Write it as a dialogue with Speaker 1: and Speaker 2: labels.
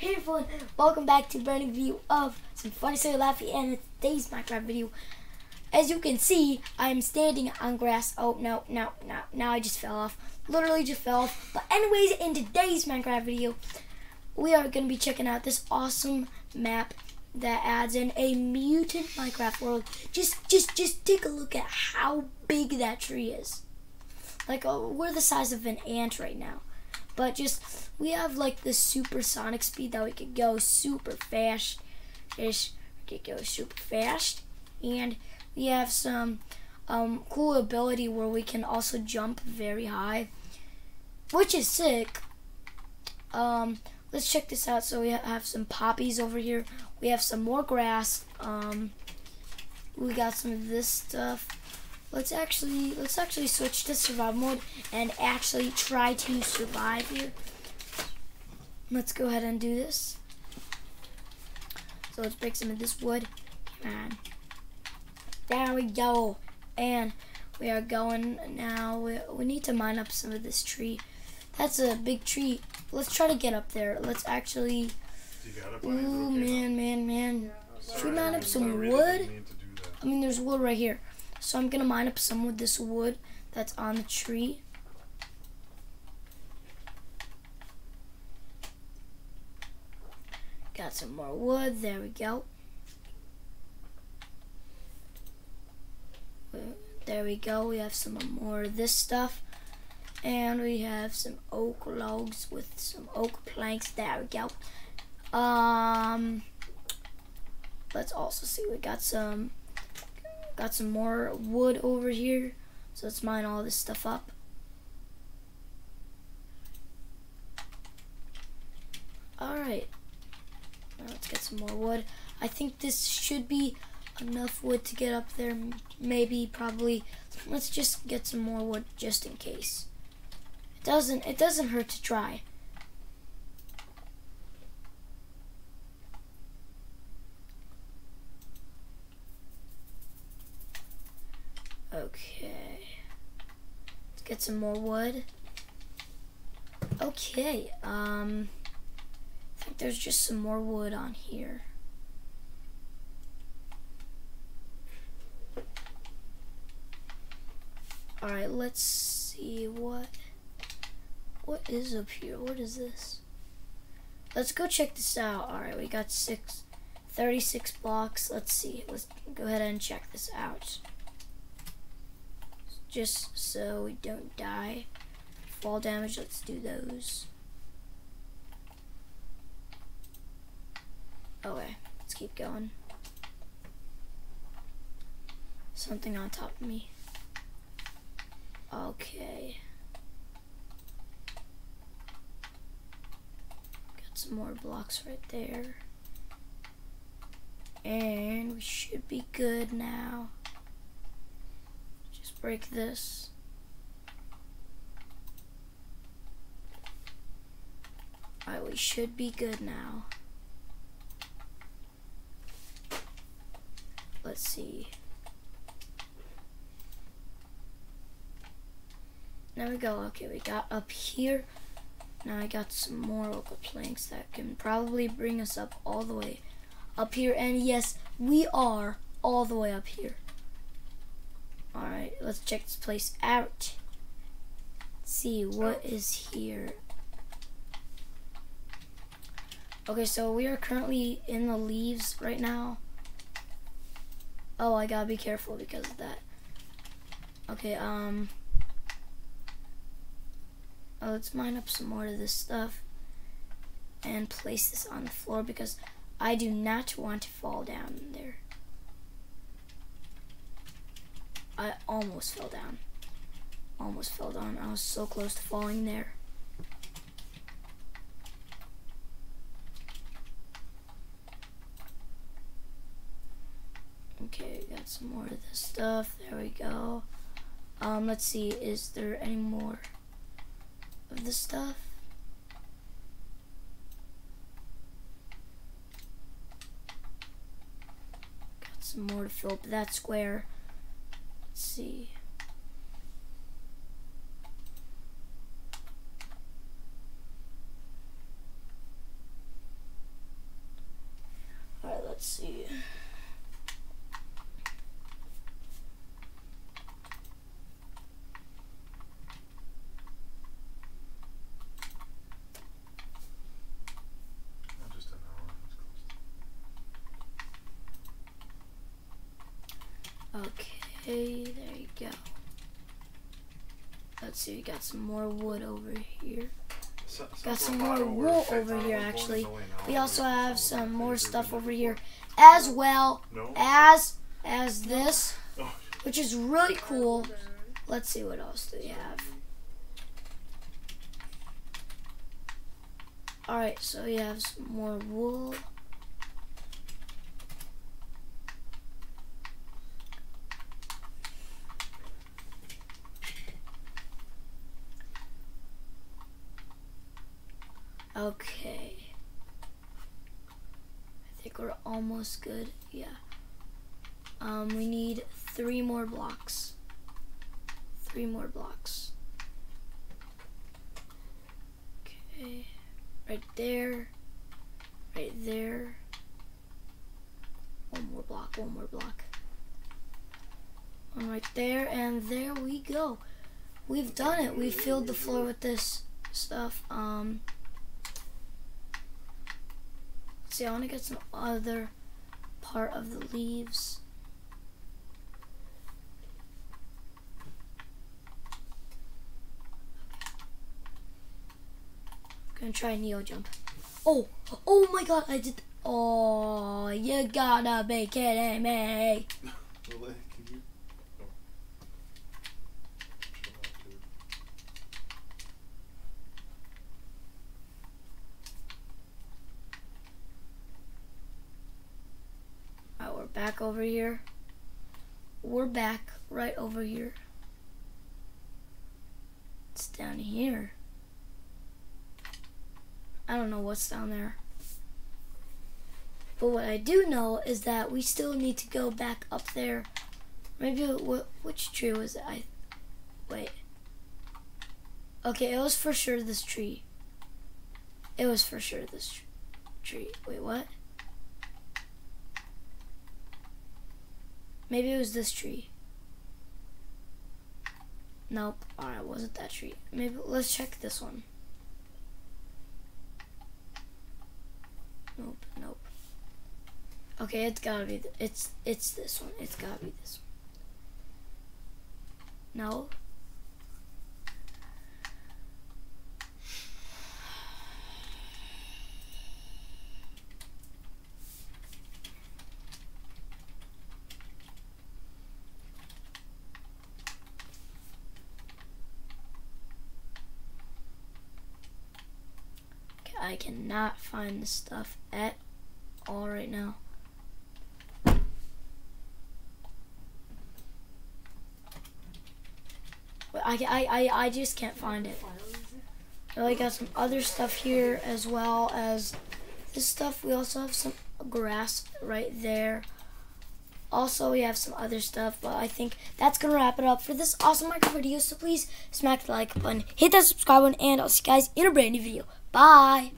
Speaker 1: Hey everyone, welcome back to a brand new video of some funny silly laughy and today's Minecraft video. As you can see, I'm standing on grass. Oh no, no, no, now I just fell off. Literally just fell off. But anyways, in today's Minecraft video, we are gonna be checking out this awesome map that adds in a mutant Minecraft world. Just just just take a look at how big that tree is. Like oh, we're the size of an ant right now. But just we have like the supersonic speed that we could go super fast. Ish, we could go super fast, and we have some um, cool ability where we can also jump very high, which is sick. Um, let's check this out. So we have some poppies over here. We have some more grass. Um, we got some of this stuff. Let's actually let's actually switch to survival mode and actually try to survive here. Let's go ahead and do this. So let's break some of this wood. Come on. There we go. And we are going now. We, we need to mine up some of this tree. That's a big tree. Let's try to get up there. Let's actually. Ooh, man, man, man. Should we mine up some wood? I mean, there's wood right here. So I'm going to mine up some of this wood that's on the tree. Got some more wood. There we go. There we go. We have some more of this stuff. And we have some oak logs with some oak planks. There we go. Um, let's also see. We got some got some more wood over here. So let's mine all this stuff up. Alright. Get some more wood. I think this should be enough wood to get up there. Maybe, probably. Let's just get some more wood just in case. It doesn't, it doesn't hurt to try. Okay. Let's get some more wood. Okay, um, there's just some more wood on here. Alright, let's see what, what is up here? What is this? Let's go check this out. Alright, we got six, 36 blocks. Let's see. Let's go ahead and check this out just so we don't die. Fall damage, let's do those. Okay, let's keep going. Something on top of me. Okay. Got some more blocks right there. And we should be good now Just break this. Alright, we should be good now. Let's see. There we go. Okay, we got up here. Now I got some more local planks that can probably bring us up all the way up here. And yes, we are all the way up here. Alright, let's check this place out. Let's see what is here. Okay, so we are currently in the leaves right now. Oh, I gotta be careful because of that. Okay, um... Oh, let's mine up some more of this stuff and place this on the floor because I do not want to fall down there. I almost fell down. Almost fell down. I was so close to falling there. Okay, got some more of this stuff. There we go. Um, let's see, is there any more of the stuff? Got some more to fill up that square. Let's see. Alright, let's see.
Speaker 2: Oh, just an hour. That's close.
Speaker 1: Okay, there you go. Let's see, we got some more wood over here.
Speaker 2: So-
Speaker 1: Got
Speaker 2: some
Speaker 1: more wool over here, actually.
Speaker 2: is only an
Speaker 1: We also have some more stuff over here, as well as as this,
Speaker 2: Oh,
Speaker 1: which is really cool. Let's see what else do we have. Alright, so we have some more wool. Okay. I think we're almost good. Yeah. Um, we need three more blocks. Three more blocks. Okay. Right there. Right there. One more block, one more block. One right there, and there we go. We've done it. We filled the floor with this stuff. Um, see, I want to get some other part of the leaves. Gonna try a neo jump. Oh, oh my god, I did. Oh, you gotta be kidding me.
Speaker 2: Lily, can you? Oh. Chill out, dude.
Speaker 1: Alright, we're back over here. We're back right over here. It's down here. I don't know what's down there. But what I do know is that we still need to go back up there. Maybe what which tree was it? I wait. Okay, it was for sure this tree. It was for sure this tree. Wait, what? Maybe it was this tree. Nope. Alright, wasn't that tree. Maybe let's check this one. Nope, nope. Okay, it's gotta be. It's it's this one. It's gotta be this one. No. I cannot find the stuff at all right now. But I, I, I, I just can't find it. I got some other stuff here as well as this stuff. We also have some grass right there. Also, we have some other stuff, but I think that's going to wrap it up for this awesome Minecraft video. So please smack the like button, hit that subscribe button, and I'll see you guys in a brand new video. Bye!